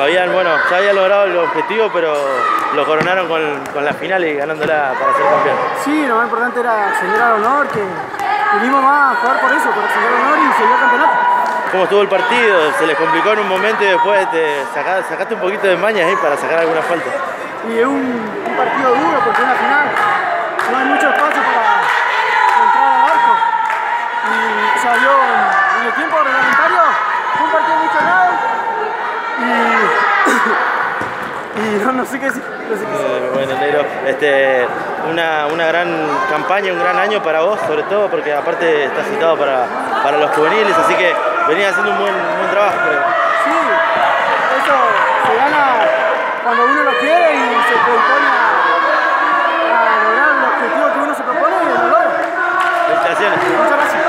Fabián, bueno, ya había logrado el objetivo, pero lo coronaron con, con la final y ganándola para ser campeón. Sí, lo más importante era acceder al honor, que vinimos más a jugar por eso, por acceder al honor y seguir el campeonato. ¿Cómo estuvo el partido? ¿Se les complicó en un momento y después te saca- sacaste un poquito de mañas ahí para sacar alguna falta? Y es un, un partido Eh, no, no sé qué decir. No sé qué eh, bueno, Leiro, este, una, una, gran campaña, un gran año para vos, sobre todo porque aparte estás citado para, para los juveniles, así que venís haciendo un buen, un buen trabajo. Creo. Sí, eso se gana cuando uno lo quiere y se propone a, lograr el objetivo que uno se propone y lo logra. Felicitaciones. Muchas gracias.